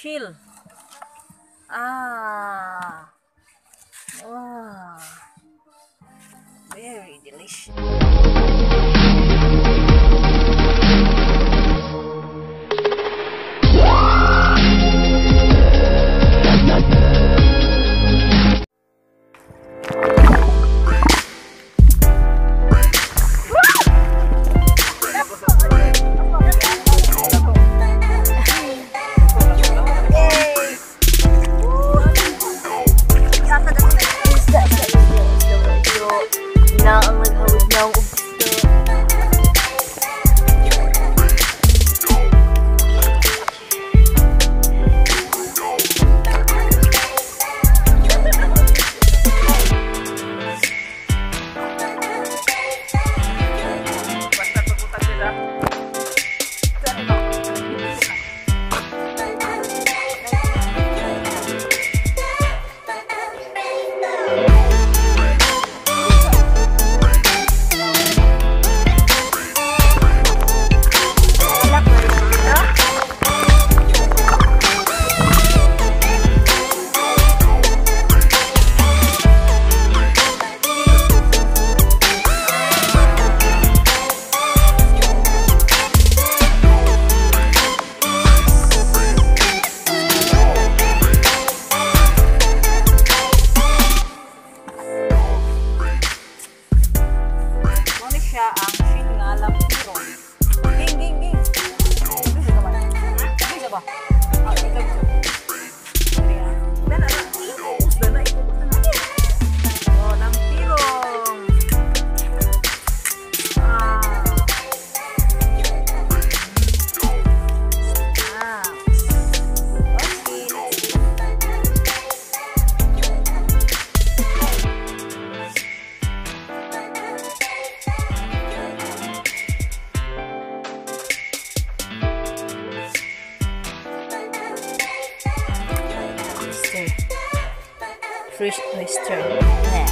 chill. Ah. Wow. Very delicious. Oyster.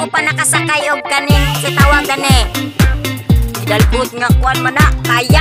ako pa nakasakay og kaning si tawag gani. Idalpot nga kwan man na kaya